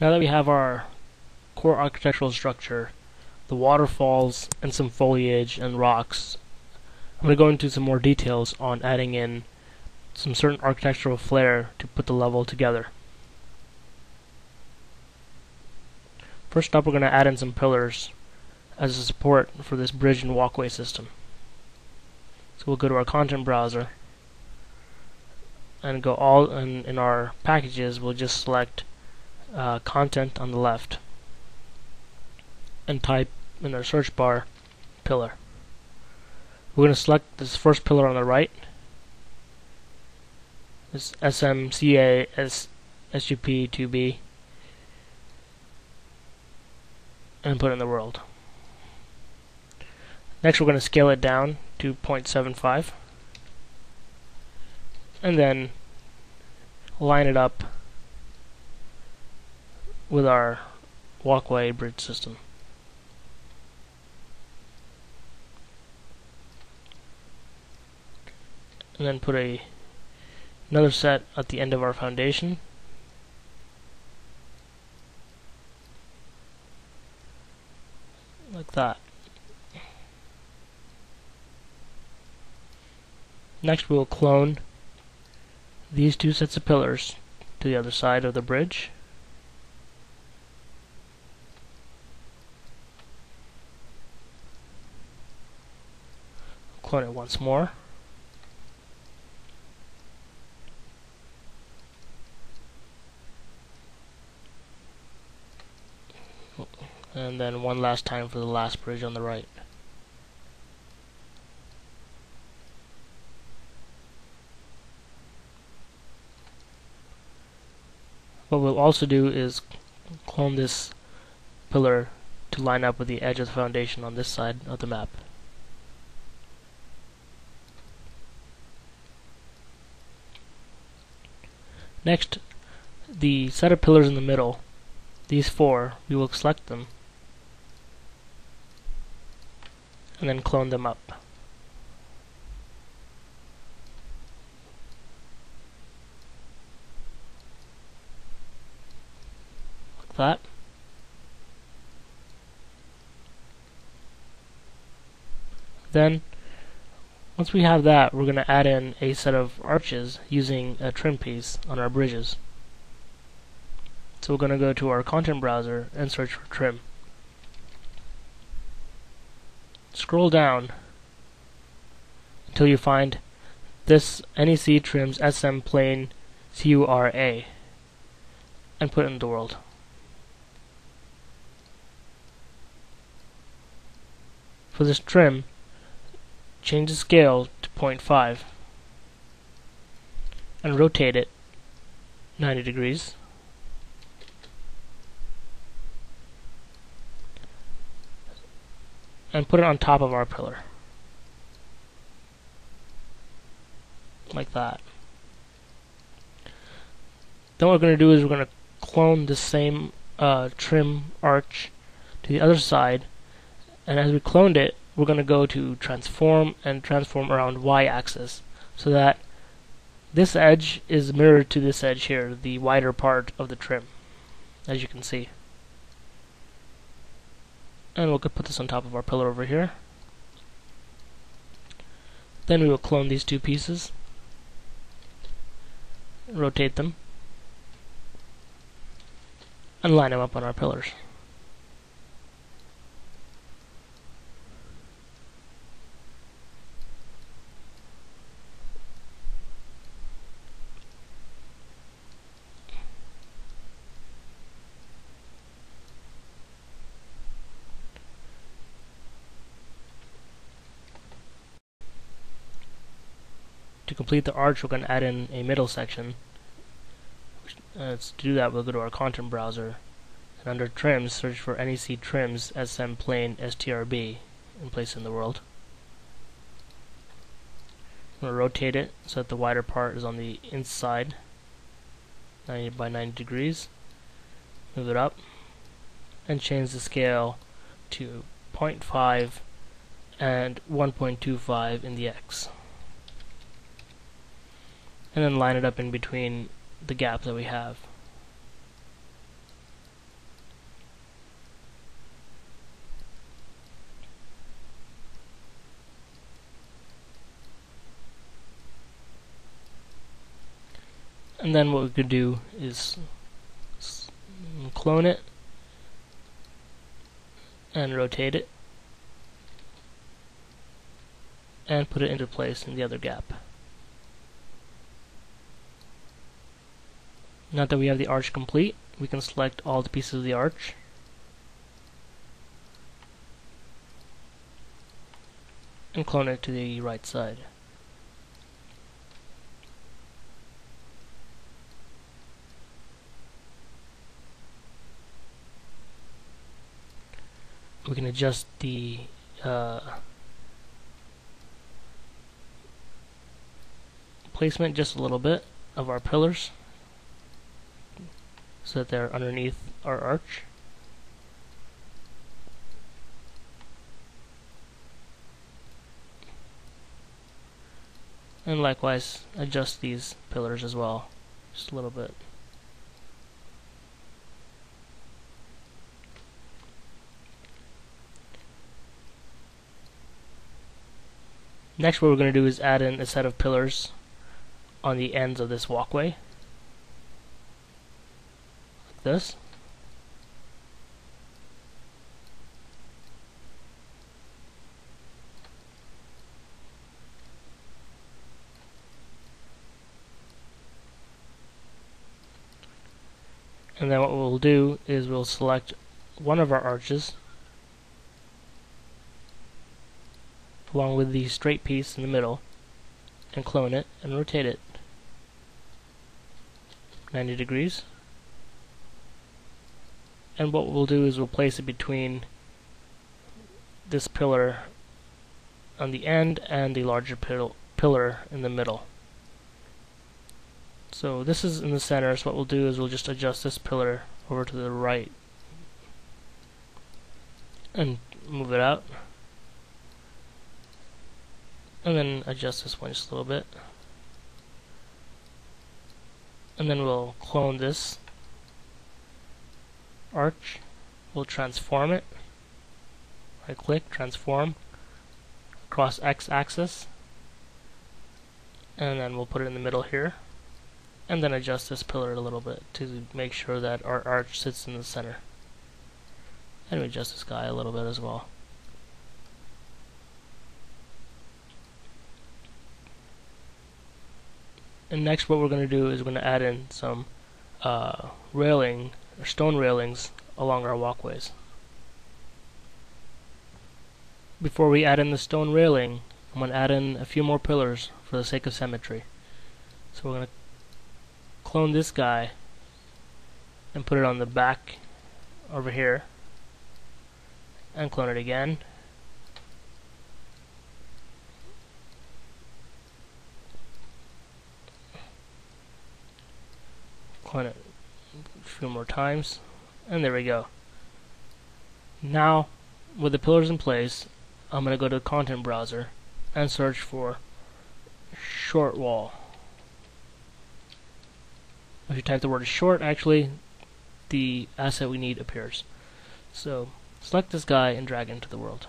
Now that we have our core architectural structure, the waterfalls and some foliage and rocks, I'm going to go into some more details on adding in some certain architectural flair to put the level together. First up we're going to add in some pillars as a support for this bridge and walkway system. So we'll go to our content browser and go all in, in our packages we'll just select uh, content on the left and type in our search bar pillar. We're going to select this first pillar on the right this SMCA SGP2B and put in the world. Next we're going to scale it down to 0.75 and then line it up with our walkway bridge system. And then put a another set at the end of our foundation. Like that. Next we will clone these two sets of pillars to the other side of the bridge. Clone it once more. And then one last time for the last bridge on the right. What we'll also do is clone this pillar to line up with the edge of the foundation on this side of the map. Next, the set of pillars in the middle, these four, we will select them and then clone them up. Like that. Then, once we have that, we're going to add in a set of arches using a trim piece on our bridges. So we're going to go to our content browser and search for trim. Scroll down until you find this NEC Trims SM Plane CURA and put it in the world. For this trim, change the scale to 0.5 and rotate it 90 degrees. And put it on top of our pillar. Like that. Then what we're going to do is we're going to clone the same uh, trim arch to the other side and as we cloned it we're going to go to transform and transform around y-axis so that this edge is mirrored to this edge here the wider part of the trim as you can see. And we'll put this on top of our pillar over here. Then we will clone these two pieces rotate them and line them up on our pillars complete the arch we're going to add in a middle section uh, to do that we'll go to our content browser and under trims search for NEC trims SM plane STRB and place in the world. I'm going to rotate it so that the wider part is on the inside 90 by 90 degrees. Move it up and change the scale to 0.5 and 1.25 in the X and then line it up in between the gap that we have. And then what we could do is clone it and rotate it and put it into place in the other gap. Now that we have the arch complete, we can select all the pieces of the arch and clone it to the right side. We can adjust the uh, placement just a little bit of our pillars so that they're underneath our arch. And likewise, adjust these pillars as well, just a little bit. Next what we're going to do is add in a set of pillars on the ends of this walkway. This. And then what we'll do is we'll select one of our arches along with the straight piece in the middle and clone it and rotate it 90 degrees and what we'll do is we'll place it between this pillar on the end and the larger pil pillar in the middle so this is in the center, so what we'll do is we'll just adjust this pillar over to the right and move it out. And then adjust this one just a little bit. And then we'll clone this arch. We'll transform it. Right click, transform across X axis. And then we'll put it in the middle here and then adjust this pillar a little bit to make sure that our arch sits in the center. And we adjust this guy a little bit as well. And next what we're going to do is we're going to add in some uh, railing or stone railings along our walkways. Before we add in the stone railing, I'm going to add in a few more pillars for the sake of symmetry. So we're going to clone this guy and put it on the back over here and clone it again clone it a few more times and there we go now with the pillars in place I'm going to go to the content browser and search for short wall if you type the word short, actually, the asset we need appears. So select this guy and drag into the world.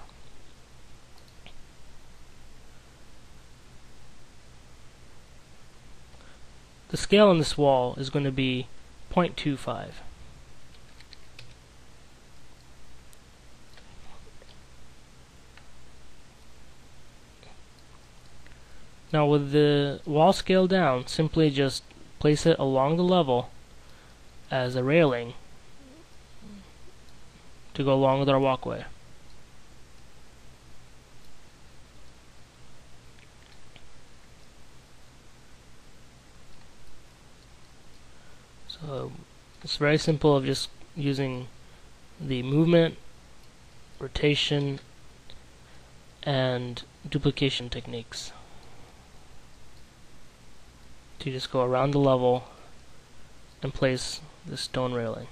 The scale on this wall is going to be 0.25. Now with the wall scale down, simply just place it along the level as a railing to go along with our walkway. So it's very simple of just using the movement, rotation, and duplication techniques to just go around the level and place the stone railing.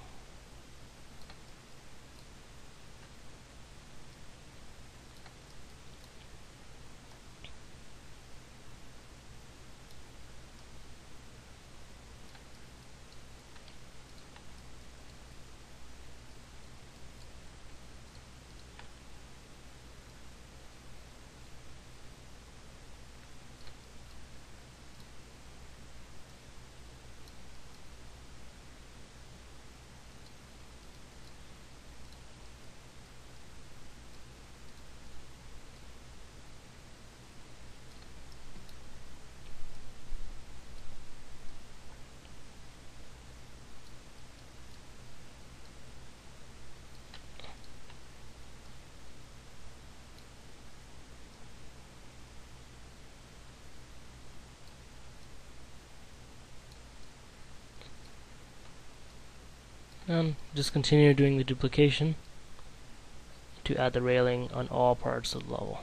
And just continue doing the duplication to add the railing on all parts of the level.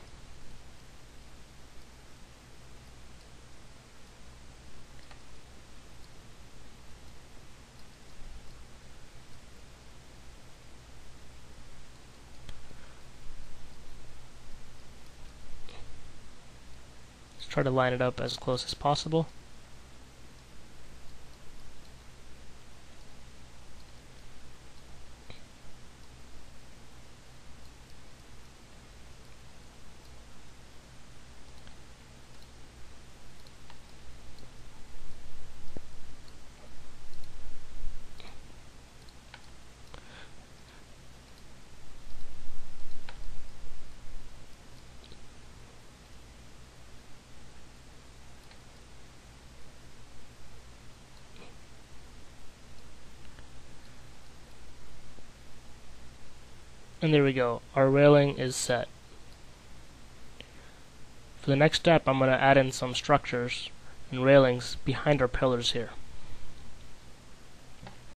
Let's try to line it up as close as possible. And there we go, our railing is set. For the next step, I'm going to add in some structures and railings behind our pillars here.